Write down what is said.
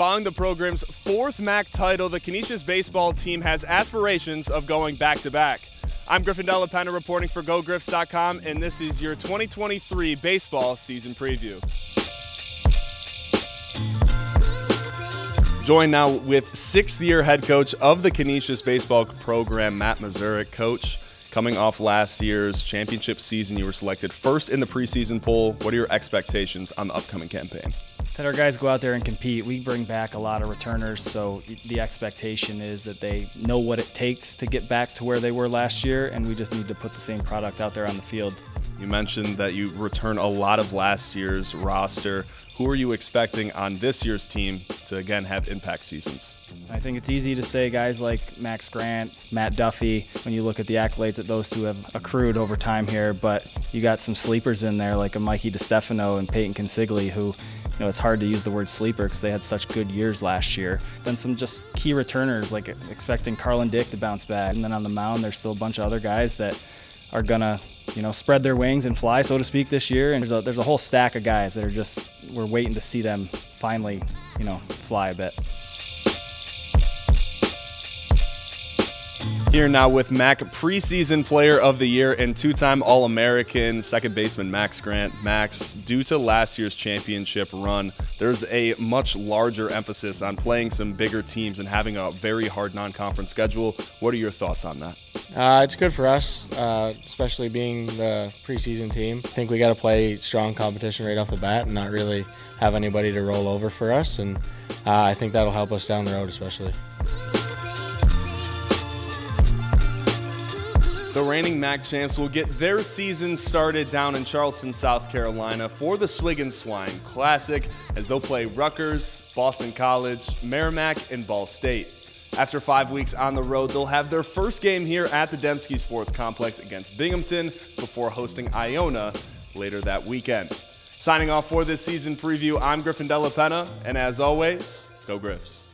Following the program's fourth MAAC title, the Canisius baseball team has aspirations of going back to back. I'm Griffin Della Penna reporting for GoGriffs.com, and this is your 2023 baseball season preview. Joined now with sixth year head coach of the Canisius baseball program, Matt Mazurek. Coach, coming off last year's championship season, you were selected first in the preseason poll. What are your expectations on the upcoming campaign? That our guys go out there and compete. We bring back a lot of returners, so the expectation is that they know what it takes to get back to where they were last year, and we just need to put the same product out there on the field. You mentioned that you return a lot of last year's roster. Who are you expecting on this year's team to again have impact seasons? I think it's easy to say guys like Max Grant, Matt Duffy, when you look at the accolades that those two have accrued over time here, but you got some sleepers in there like a Mikey DeStefano and Peyton Consigli who know, it's hard to use the word sleeper because they had such good years last year. Then some just key returners, like expecting Carlin Dick to bounce back. And then on the mound, there's still a bunch of other guys that are gonna, you know, spread their wings and fly, so to speak, this year. And there's a, there's a whole stack of guys that are just, we're waiting to see them finally, you know, fly a bit. Here now with MAAC, preseason player of the year and two time All American second baseman Max Grant. Max, due to last year's championship run, there's a much larger emphasis on playing some bigger teams and having a very hard non conference schedule. What are your thoughts on that? Uh, it's good for us, uh, especially being the preseason team. I think we got to play strong competition right off the bat and not really have anybody to roll over for us. And uh, I think that'll help us down the road, especially. The reigning MAAC champs will get their season started down in Charleston, South Carolina for the Swig and Swine Classic as they'll play Rutgers, Boston College, Merrimack, and Ball State. After five weeks on the road, they'll have their first game here at the Demske Sports Complex against Binghamton before hosting Iona later that weekend. Signing off for this season preview, I'm Griffin Della Penna, and as always, go Griffs.